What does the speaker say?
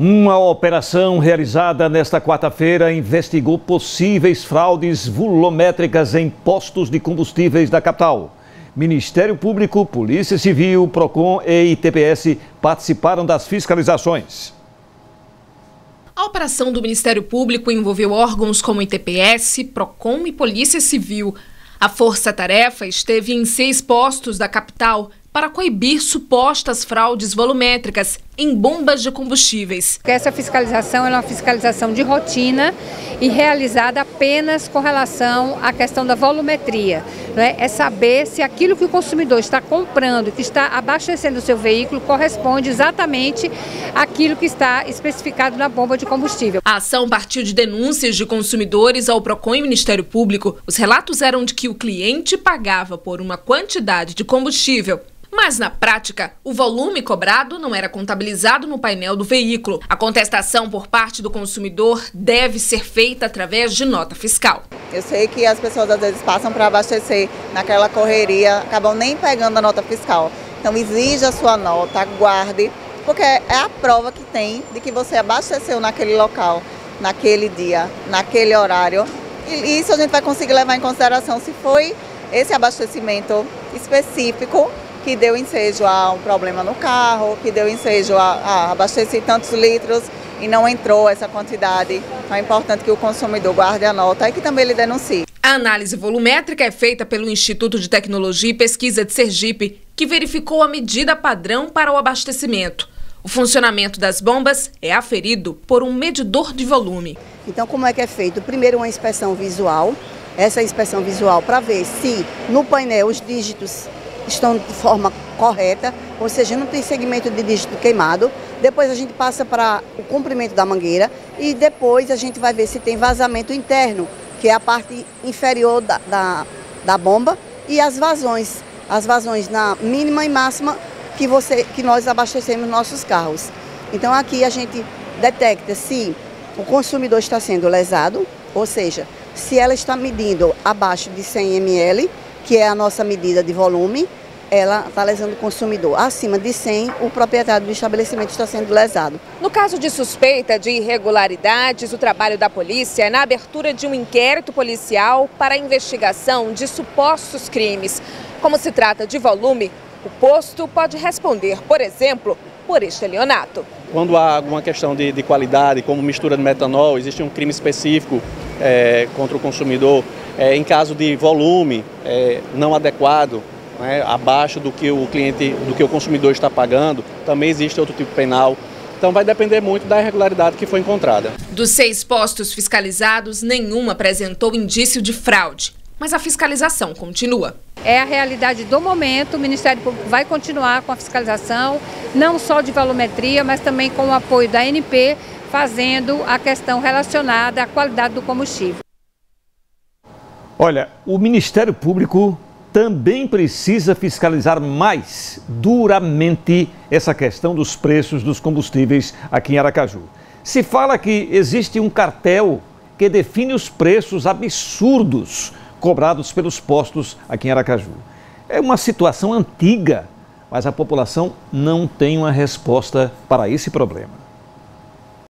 Uma operação realizada nesta quarta-feira investigou possíveis fraudes volumétricas em postos de combustíveis da capital. Ministério Público, Polícia Civil, PROCON e ITPS participaram das fiscalizações. A operação do Ministério Público envolveu órgãos como ITPS, PROCON e Polícia Civil. A força-tarefa esteve em seis postos da capital para coibir supostas fraudes volumétricas em bombas de combustíveis. Essa fiscalização é uma fiscalização de rotina e realizada apenas com relação à questão da volumetria. Né? É saber se aquilo que o consumidor está comprando, que está abastecendo o seu veículo, corresponde exatamente àquilo que está especificado na bomba de combustível. A ação partiu de denúncias de consumidores ao PROCON e Ministério Público. Os relatos eram de que o cliente pagava por uma quantidade de combustível mas na prática, o volume cobrado não era contabilizado no painel do veículo. A contestação por parte do consumidor deve ser feita através de nota fiscal. Eu sei que as pessoas às vezes passam para abastecer naquela correria, acabam nem pegando a nota fiscal. Então exija a sua nota, guarde, porque é a prova que tem de que você abasteceu naquele local, naquele dia, naquele horário. E isso a gente vai conseguir levar em consideração se foi esse abastecimento específico que deu ensejo a um problema no carro, que deu ensejo a, a abastecer tantos litros e não entrou essa quantidade. Então é importante que o consumidor guarde a nota e que também ele denuncie. A análise volumétrica é feita pelo Instituto de Tecnologia e Pesquisa de Sergipe, que verificou a medida padrão para o abastecimento. O funcionamento das bombas é aferido por um medidor de volume. Então, como é que é feito? Primeiro, uma inspeção visual. Essa inspeção visual para ver se no painel os dígitos estão de forma correta, ou seja, não tem segmento de dígito queimado. Depois a gente passa para o comprimento da mangueira e depois a gente vai ver se tem vazamento interno, que é a parte inferior da, da, da bomba, e as vazões, as vazões na mínima e máxima que, você, que nós abastecemos nossos carros. Então aqui a gente detecta se o consumidor está sendo lesado, ou seja, se ela está medindo abaixo de 100 ml, que é a nossa medida de volume, ela está lesando o consumidor. Acima de 100, o proprietário do estabelecimento está sendo lesado. No caso de suspeita de irregularidades, o trabalho da polícia é na abertura de um inquérito policial para a investigação de supostos crimes. Como se trata de volume, o posto pode responder, por exemplo, por estelionato. Quando há alguma questão de, de qualidade, como mistura de metanol, existe um crime específico é, contra o consumidor, é, em caso de volume é, não adequado, né, abaixo do que o cliente, do que o consumidor está pagando, também existe outro tipo penal. Então vai depender muito da irregularidade que foi encontrada. Dos seis postos fiscalizados, nenhum apresentou indício de fraude, mas a fiscalização continua. É a realidade do momento, o Ministério Público vai continuar com a fiscalização, não só de volumetria, mas também com o apoio da ANP, fazendo a questão relacionada à qualidade do combustível. Olha, o Ministério Público também precisa fiscalizar mais duramente essa questão dos preços dos combustíveis aqui em Aracaju. Se fala que existe um cartel que define os preços absurdos cobrados pelos postos aqui em Aracaju. É uma situação antiga, mas a população não tem uma resposta para esse problema.